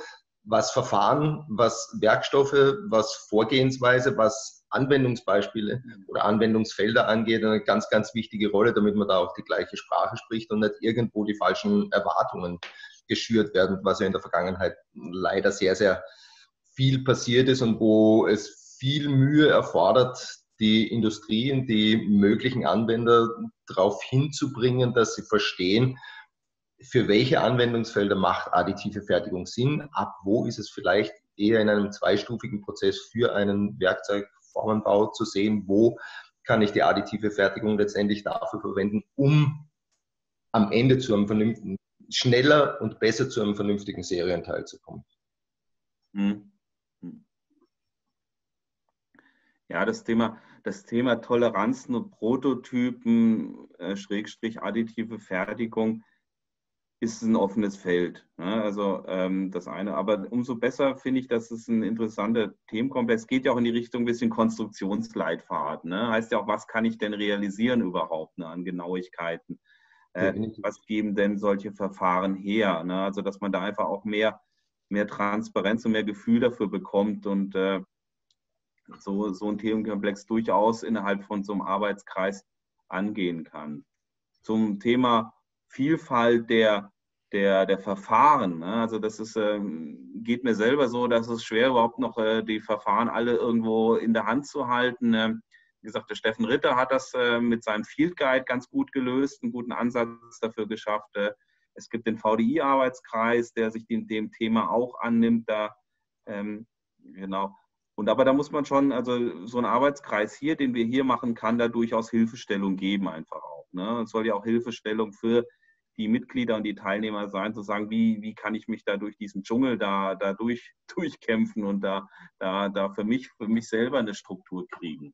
was Verfahren, was Werkstoffe, was Vorgehensweise, was Anwendungsbeispiele oder Anwendungsfelder angeht, eine ganz, ganz wichtige Rolle, damit man da auch die gleiche Sprache spricht und nicht irgendwo die falschen Erwartungen geschürt werden, was ja in der Vergangenheit leider sehr, sehr viel passiert ist und wo es viel Mühe erfordert, die Industrie und die möglichen Anwender darauf hinzubringen, dass sie verstehen, für welche Anwendungsfelder macht additive Fertigung Sinn? Ab wo ist es vielleicht eher in einem zweistufigen Prozess für einen Werkzeugformenbau zu sehen? Wo kann ich die additive Fertigung letztendlich dafür verwenden, um am Ende zu einem vernünftigen, schneller und besser zu einem vernünftigen Serienteil zu kommen? Hm. Hm. Ja, das Thema, das Thema Toleranzen und Prototypen, äh, Schrägstrich additive Fertigung, ist ein offenes Feld. Ne? Also ähm, das eine, aber umso besser finde ich, dass es ein interessanter Themenkomplex geht ja auch in die Richtung ein bisschen Konstruktionsleitfaden. Ne? Heißt ja auch, was kann ich denn realisieren überhaupt ne, an Genauigkeiten? Äh, was geben denn solche Verfahren her? Ne? Also dass man da einfach auch mehr, mehr Transparenz und mehr Gefühl dafür bekommt und äh, so, so ein Themenkomplex durchaus innerhalb von so einem Arbeitskreis angehen kann. Zum Thema Vielfalt der, der, der Verfahren. Ne? Also das ist, ähm, geht mir selber so, dass es schwer überhaupt noch äh, die Verfahren alle irgendwo in der Hand zu halten. Ähm, wie gesagt, der Steffen Ritter hat das äh, mit seinem Field Guide ganz gut gelöst, einen guten Ansatz dafür geschafft. Äh, es gibt den VDI-Arbeitskreis, der sich dem, dem, Thema auch annimmt. Da, ähm, genau. Und aber da muss man schon, also so ein Arbeitskreis hier, den wir hier machen, kann da durchaus Hilfestellung geben, einfach auch. Ne? Es soll ja auch Hilfestellung für die Mitglieder und die Teilnehmer sein, zu sagen, wie, wie kann ich mich da durch diesen Dschungel da, da durch, durchkämpfen und da, da, da für, mich, für mich selber eine Struktur kriegen.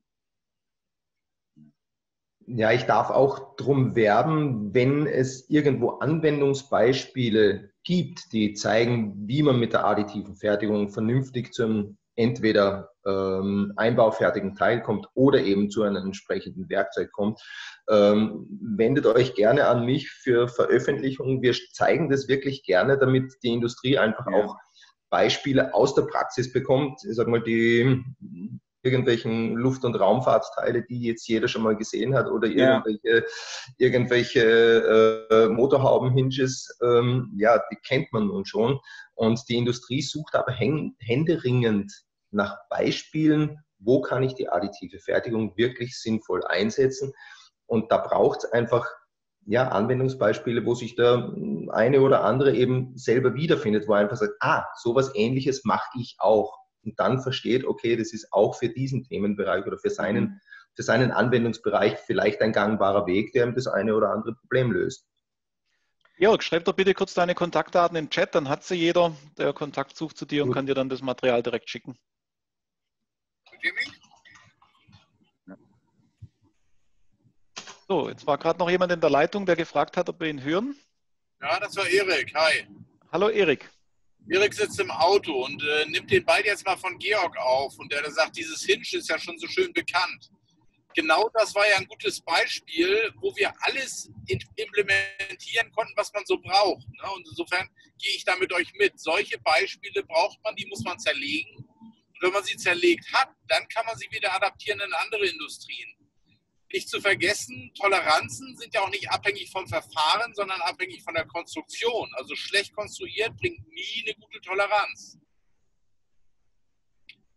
Ja, ich darf auch darum werben, wenn es irgendwo Anwendungsbeispiele gibt, die zeigen, wie man mit der additiven Fertigung vernünftig zum entweder ähm, einbaufertigen Teil kommt oder eben zu einem entsprechenden Werkzeug kommt. Ähm, wendet euch gerne an mich für Veröffentlichungen. Wir zeigen das wirklich gerne, damit die Industrie einfach ja. auch Beispiele aus der Praxis bekommt. Ich sag mal, die irgendwelchen Luft- und Raumfahrtsteile, die jetzt jeder schon mal gesehen hat, oder irgendwelche, ja. irgendwelche äh, Motorhauben-Hinges, ähm, ja, die kennt man nun schon. Und die Industrie sucht aber händeringend nach Beispielen, wo kann ich die additive Fertigung wirklich sinnvoll einsetzen. Und da braucht es einfach ja, Anwendungsbeispiele, wo sich der eine oder andere eben selber wiederfindet, wo er einfach sagt, ah, sowas ähnliches mache ich auch. Und dann versteht, okay, das ist auch für diesen Themenbereich oder für seinen, mhm. für seinen Anwendungsbereich vielleicht ein gangbarer Weg, der ihm das eine oder andere Problem löst. Jörg, schreib doch bitte kurz deine Kontaktdaten im Chat, dann hat sie jeder, der Kontakt sucht zu dir und kann dir dann das Material direkt schicken. So, jetzt war gerade noch jemand in der Leitung, der gefragt hat, ob wir ihn hören. Ja, das war Erik. Hi. Hallo Erik. Erik sitzt im Auto und äh, nimmt den Ball jetzt mal von Georg auf und der sagt, dieses Hinge ist ja schon so schön bekannt. Genau das war ja ein gutes Beispiel, wo wir alles implementieren konnten, was man so braucht. Ne? Und insofern gehe ich da mit euch mit. Solche Beispiele braucht man, die muss man zerlegen Und wenn man sie zerlegt hat, dann kann man sie wieder adaptieren in andere Industrien. Nicht zu vergessen, Toleranzen sind ja auch nicht abhängig vom Verfahren, sondern abhängig von der Konstruktion. Also schlecht konstruiert bringt nie eine gute Toleranz.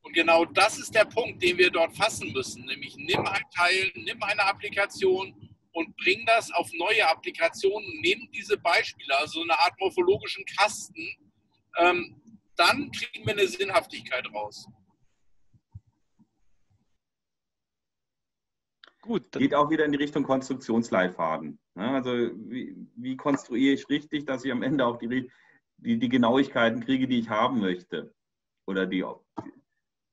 Und genau das ist der Punkt, den wir dort fassen müssen. Nämlich nimm ein Teil, nimm eine Applikation und bring das auf neue Applikationen. Nimm diese Beispiele, also eine Art morphologischen Kasten. Ähm, dann kriegen wir eine Sinnhaftigkeit raus. Gut. Geht auch wieder in die Richtung Konstruktionsleitfaden. Also wie, wie, konstruiere ich richtig, dass ich am Ende auch die, die, die Genauigkeiten kriege, die ich haben möchte? Oder die,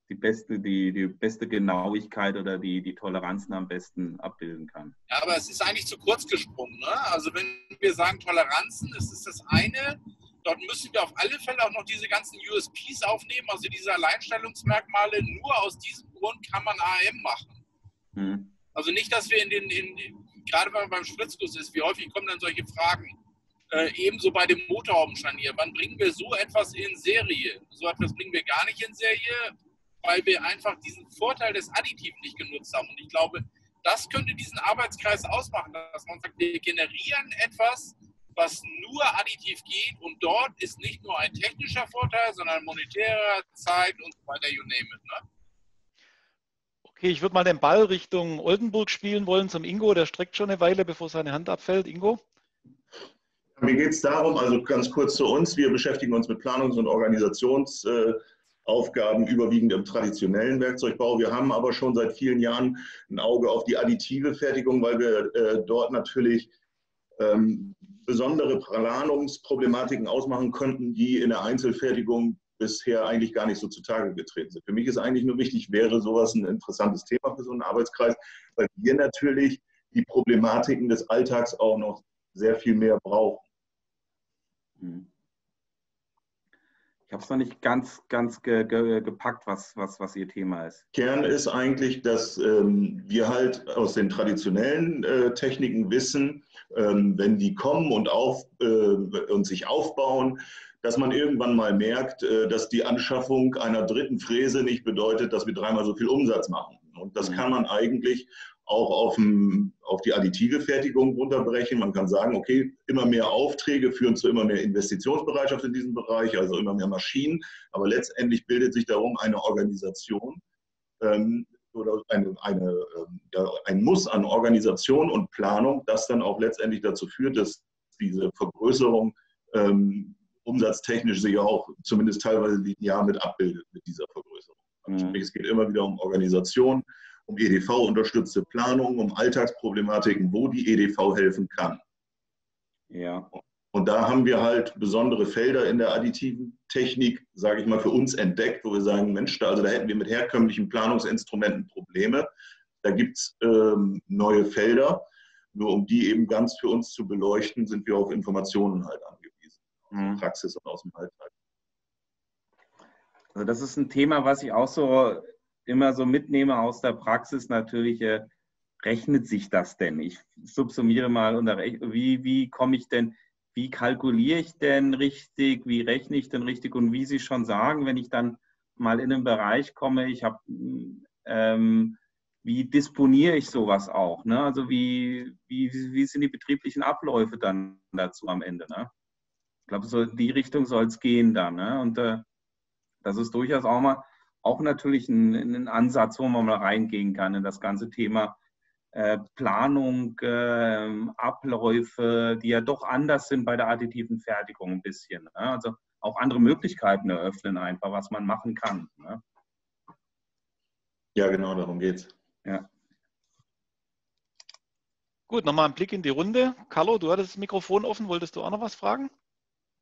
die, beste, die, die beste Genauigkeit oder die, die Toleranzen am besten abbilden kann. Ja, aber es ist eigentlich zu kurz gesprungen. Ne? Also wenn wir sagen Toleranzen, ist es das eine. Dort müssen wir auf alle Fälle auch noch diese ganzen USPs aufnehmen, also diese Alleinstellungsmerkmale. Nur aus diesem Grund kann man AM machen. Hm. Also nicht, dass wir in den, in, gerade wenn man beim Spritzguss ist, wie häufig kommen dann solche Fragen? Äh, ebenso bei dem Motorhaubenscharnier. Wann bringen wir so etwas in Serie? So etwas bringen wir gar nicht in Serie, weil wir einfach diesen Vorteil des Additiven nicht genutzt haben. Und ich glaube, das könnte diesen Arbeitskreis ausmachen, dass man sagt, wir generieren etwas, was nur additiv geht und dort ist nicht nur ein technischer Vorteil, sondern monetärer, Zeit und so weiter, you name it. Ne? Okay, ich würde mal den Ball Richtung Oldenburg spielen wollen zum Ingo. Der streckt schon eine Weile, bevor seine Hand abfällt. Ingo? Mir geht es darum, also ganz kurz zu uns, wir beschäftigen uns mit Planungs- und Organisationsaufgaben überwiegend im traditionellen Werkzeugbau. Wir haben aber schon seit vielen Jahren ein Auge auf die additive Fertigung, weil wir äh, dort natürlich ähm, besondere Planungsproblematiken ausmachen könnten, die in der Einzelfertigung bisher eigentlich gar nicht so zutage getreten sind. Für mich ist eigentlich nur wichtig, wäre sowas ein interessantes Thema für so einen Arbeitskreis, weil wir natürlich die Problematiken des Alltags auch noch sehr viel mehr brauchen. Hm. Ich habe es noch nicht ganz, ganz ge, ge, gepackt, was, was, was Ihr Thema ist. Kern ist eigentlich, dass ähm, wir halt aus den traditionellen äh, Techniken wissen, ähm, wenn die kommen und, auf, äh, und sich aufbauen, dass man irgendwann mal merkt, äh, dass die Anschaffung einer dritten Fräse nicht bedeutet, dass wir dreimal so viel Umsatz machen. Und das mhm. kann man eigentlich auch auf, ein, auf, die additive Fertigung runterbrechen. Man kann sagen, okay, immer mehr Aufträge führen zu immer mehr Investitionsbereitschaft in diesem Bereich, also immer mehr Maschinen. Aber letztendlich bildet sich darum eine Organisation ähm, oder eine, eine, äh, ein Muss an Organisation und Planung, das dann auch letztendlich dazu führt, dass diese Vergrößerung ähm, umsatztechnisch sich auch zumindest teilweise linear mit abbildet mit dieser Vergrößerung. Mhm. Sprich, es geht immer wieder um Organisation, um EDV-unterstützte Planung, um Alltagsproblematiken, wo die EDV helfen kann. Ja. Und da haben wir halt besondere Felder in der additiven Technik, sage ich mal, für uns entdeckt, wo wir sagen, Mensch, da, also da hätten wir mit herkömmlichen Planungsinstrumenten Probleme. Da gibt es ähm, neue Felder. Nur um die eben ganz für uns zu beleuchten, sind wir auf Informationen halt angewiesen mhm. Praxis und aus dem Alltag. Also das ist ein Thema, was ich auch so immer so mitnehme aus der Praxis. Natürlich äh, rechnet sich das denn? Ich subsumiere mal unter wie, wie komme ich denn, wie kalkuliere ich denn richtig, wie rechne ich denn richtig und wie Sie schon sagen, wenn ich dann mal in einen Bereich komme, ich habe ähm, wie disponiere ich sowas auch? Ne? Also wie, wie, wie sind die betrieblichen Abläufe dann dazu am Ende? Ne? Ich glaube, so in die Richtung soll es gehen dann. Ne? Und äh, das ist durchaus auch mal auch natürlich ein, ein, Ansatz, wo man mal reingehen kann in das ganze Thema äh, Planung, äh, Abläufe, die ja doch anders sind bei der additiven Fertigung ein bisschen. Ne? Also auch andere Möglichkeiten eröffnen einfach, was man machen kann. Ne? Ja, genau, darum geht's. Ja. Gut, nochmal ein Blick in die Runde. Carlo, du hattest das Mikrofon offen, wolltest du auch noch was fragen?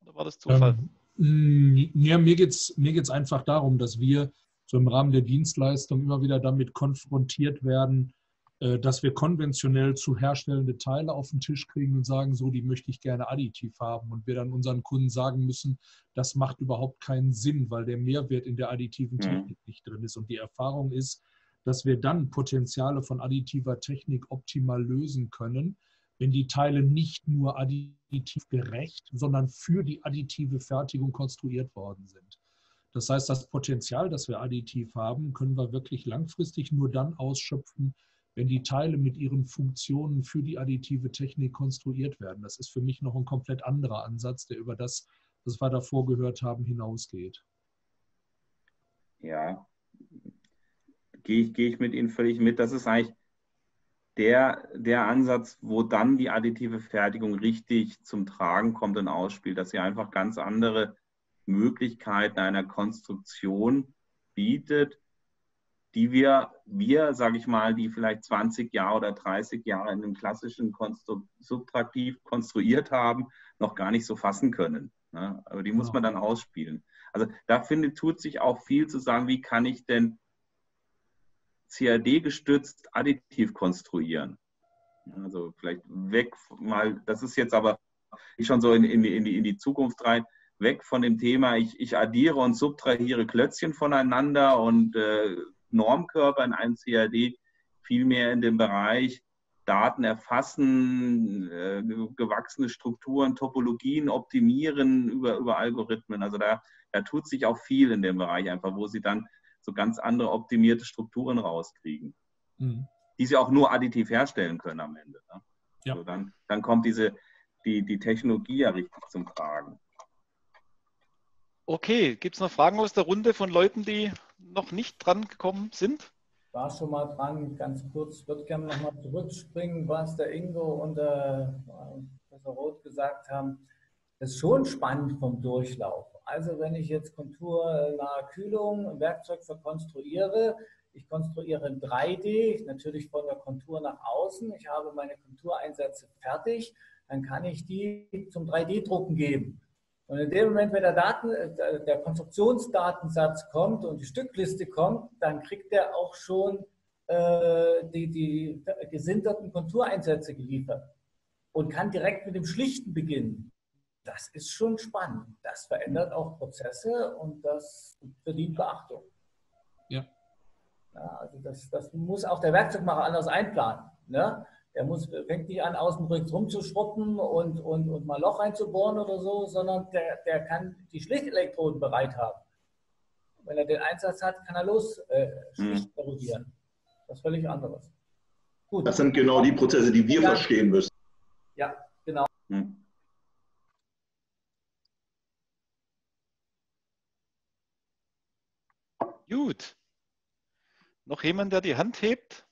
Oder war das Zufall? Ähm, ja, mir geht es mir geht's einfach darum, dass wir so im Rahmen der Dienstleistung immer wieder damit konfrontiert werden, äh, dass wir konventionell zu herstellende Teile auf den Tisch kriegen und sagen, so, die möchte ich gerne additiv haben. Und wir dann unseren Kunden sagen müssen, das macht überhaupt keinen Sinn, weil der Mehrwert in der additiven mhm. Technik nicht drin ist. Und die Erfahrung ist, dass wir dann Potenziale von additiver Technik optimal lösen können, wenn die Teile nicht nur additiv gerecht, sondern für die additive Fertigung konstruiert worden sind. Das heißt, das Potenzial, das wir additiv haben, können wir wirklich langfristig nur dann ausschöpfen, wenn die Teile mit ihren Funktionen für die additive Technik konstruiert werden. Das ist für mich noch ein komplett anderer Ansatz, der über das, was wir davor gehört haben, hinausgeht. Ja, gehe ich, gehe ich mit Ihnen völlig mit. Das ist eigentlich der, der Ansatz, wo dann die additive Fertigung richtig zum Tragen kommt und ausspielt, dass sie einfach ganz andere Möglichkeiten einer Konstruktion bietet, die wir, wir, sage ich mal, die vielleicht 20 Jahre oder 30 Jahre in dem klassischen Konstru Subtraktiv konstruiert haben, noch gar nicht so fassen können. Ne? Aber die muss man dann ausspielen. Also da finde, tut sich auch viel zu sagen, wie kann ich denn CAD-gestützt additiv konstruieren? Also vielleicht weg mal, das ist jetzt aber schon so in, in, in, die, in die Zukunft rein, weg von dem Thema, ich, ich addiere und subtrahiere Klötzchen voneinander und äh, Normkörper in einem CAD, vielmehr in dem Bereich Daten erfassen, äh, gewachsene Strukturen, Topologien optimieren über, über Algorithmen. Also da, da tut sich auch viel in dem Bereich einfach, wo sie dann so ganz andere optimierte Strukturen rauskriegen, mhm. die sie auch nur additiv herstellen können am Ende. Ne? Ja. So, dann, dann kommt diese, die, die Technologie ja richtig zum Tragen. Okay, gibt es noch Fragen aus der Runde von Leuten, die noch nicht dran gekommen sind? War schon mal dran, ganz kurz. Ich würde gerne nochmal zurückspringen, was der Ingo und der Professor Roth gesagt haben. Das ist schon spannend vom Durchlauf. Also wenn ich jetzt konturnahe Kühlung, ein Werkzeug verkonstruiere, ich konstruiere in 3D, natürlich von der Kontur nach außen. Ich habe meine Kontureinsätze fertig, dann kann ich die zum 3D-Drucken geben. Und in dem Moment, wenn der, Daten, äh, der Konstruktionsdatensatz kommt und die Stückliste kommt, dann kriegt er auch schon äh, die, die gesinterten Kontureinsätze geliefert und kann direkt mit dem Schlichten beginnen. Das ist schon spannend. Das verändert auch Prozesse und das verdient Beachtung. Ja. ja also das, das muss auch der Werkzeugmacher anders einplanen. Ne? Der muss, fängt nicht an, außen rücks rumzuschruppen und, und, und mal Loch reinzubohren oder so, sondern der, der kann die Schlichtelektroden bereit haben. Wenn er den Einsatz hat, kann er los äh, schlicht hm. erodieren. Das ist völlig anderes. Gut. Das sind genau die Prozesse, die wir ja. verstehen müssen. Ja, genau. Hm. Gut. Noch jemand, der die Hand hebt?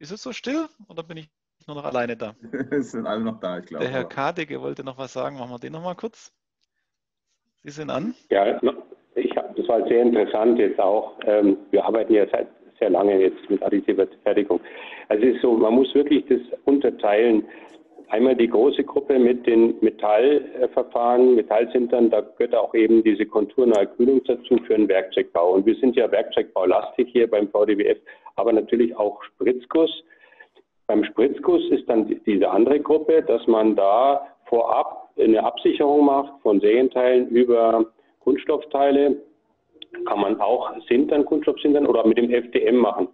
Ist es so still oder bin ich nur noch alleine da? es sind alle noch da, ich glaube. Der Herr Kadege wollte noch was sagen. Machen wir den noch mal kurz. Sie sind an. Ja, ich hab, das war sehr interessant jetzt auch. Ähm, wir arbeiten ja seit sehr lange jetzt mit additiver Fertigung. Also es ist so, man muss wirklich das unterteilen. Einmal die große Gruppe mit den Metallverfahren, Metallsintern, da gehört auch eben diese konturnahe Kühlung dazu für den Werkzeugbau. Und wir sind ja Werkzeugbaulastig hier beim VDWF aber natürlich auch Spritzguss. Beim Spritzguss ist dann diese andere Gruppe, dass man da vorab eine Absicherung macht von Serienteilen über Kunststoffteile. Kann man auch Sintern, Kunststoffsintern oder mit dem FDM machen.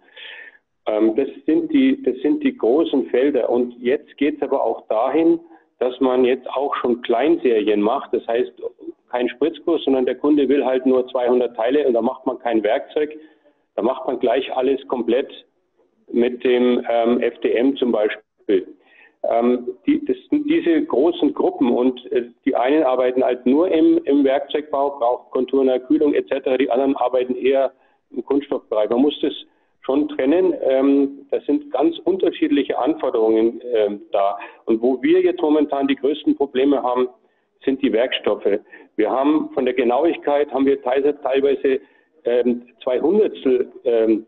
Ähm, das, sind die, das sind die großen Felder. Und jetzt geht es aber auch dahin, dass man jetzt auch schon Kleinserien macht. Das heißt, kein Spritzguss, sondern der Kunde will halt nur 200 Teile und da macht man kein Werkzeug, da macht man gleich alles komplett mit dem ähm, FDM zum Beispiel. Ähm, die, das sind diese großen Gruppen und äh, die einen arbeiten halt nur im, im Werkzeugbau, braucht konturnahe Kühlung etc. Die anderen arbeiten eher im Kunststoffbereich. Man muss das schon trennen. Ähm, das sind ganz unterschiedliche Anforderungen ähm, da. Und wo wir jetzt momentan die größten Probleme haben, sind die Werkstoffe. Wir haben von der Genauigkeit haben wir teilweise ähm, zwei Hundertstel ähm,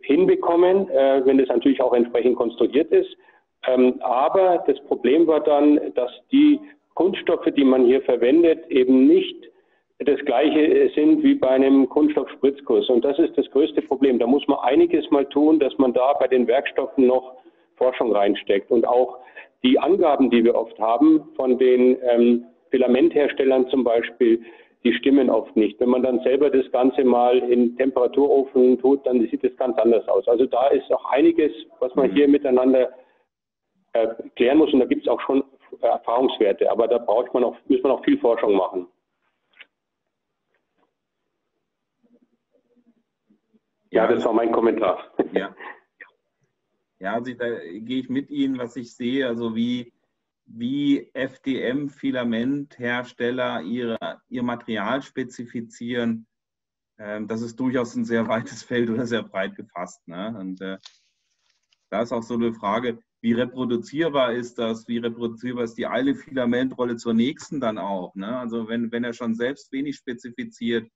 hinbekommen, äh, wenn es natürlich auch entsprechend konstruiert ist. Ähm, aber das Problem war dann, dass die Kunststoffe, die man hier verwendet, eben nicht das gleiche sind wie bei einem Kunststoffspritzkurs. Und das ist das größte Problem. Da muss man einiges mal tun, dass man da bei den Werkstoffen noch Forschung reinsteckt. Und auch die Angaben, die wir oft haben von den ähm, Filamentherstellern zum Beispiel, die stimmen oft nicht. Wenn man dann selber das Ganze mal in Temperaturofen tut, dann sieht es ganz anders aus. Also da ist auch einiges, was man hier miteinander äh, klären muss. Und da gibt es auch schon Erfahrungswerte. Aber da braucht man noch, muss man noch viel Forschung machen. Ja, das war mein Kommentar. Ja. Ja, also da gehe ich mit Ihnen, was ich sehe, also wie, wie FDM-Filamenthersteller ihr Material spezifizieren, ähm, das ist durchaus ein sehr weites Feld oder sehr breit gefasst. Ne? Und äh, da ist auch so eine Frage, wie reproduzierbar ist das, wie reproduzierbar ist die eine Filamentrolle zur nächsten dann auch. Ne? Also wenn, wenn er schon selbst wenig spezifiziert,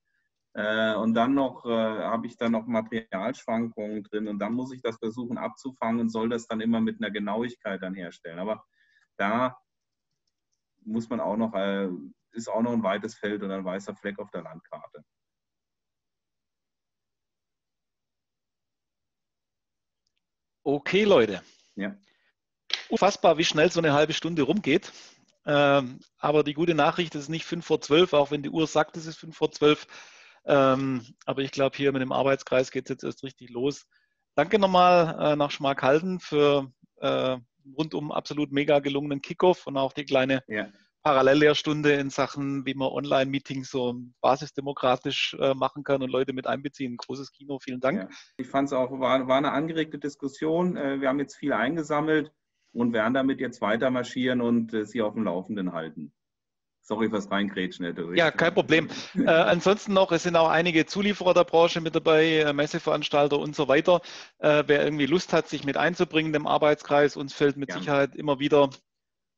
äh, und dann noch äh, habe ich da noch Materialschwankungen drin und dann muss ich das versuchen abzufangen und soll das dann immer mit einer Genauigkeit dann herstellen. Aber da muss man auch noch, äh, ist auch noch ein weites Feld oder ein weißer Fleck auf der Landkarte. Okay, Leute. Ja. Unfassbar, wie schnell so eine halbe Stunde rumgeht. Ähm, aber die gute Nachricht ist nicht 5 vor 12, auch wenn die Uhr sagt, es ist 5 vor 12. Ähm, aber ich glaube, hier mit dem Arbeitskreis geht es jetzt erst richtig los. Danke nochmal äh, nach Schmarkalden für äh, rundum absolut mega gelungenen Kickoff und auch die kleine ja. Parallellehrstunde in Sachen, wie man Online-Meetings so basisdemokratisch äh, machen kann und Leute mit einbeziehen. Großes Kino, vielen Dank. Ja. Ich fand es auch, war, war, eine angeregte Diskussion. Äh, wir haben jetzt viel eingesammelt und werden damit jetzt weiter marschieren und äh, Sie auf dem Laufenden halten. Sorry fürs Reingrätschen. Ja, kein Problem. äh, ansonsten noch, es sind auch einige Zulieferer der Branche mit dabei, äh, Messeveranstalter und so weiter. Äh, wer irgendwie Lust hat, sich mit einzubringen im Arbeitskreis, uns fällt mit ja. Sicherheit immer wieder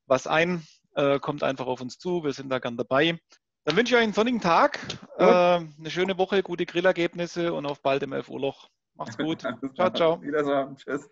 was ein. Äh, kommt einfach auf uns zu, wir sind da gern dabei. Dann wünsche ich euch einen sonnigen Tag, äh, eine schöne Woche, gute Grillergebnisse und auf bald im F-Urloch. Macht's gut. ciao, ciao. Wiedersehen. Tschüss.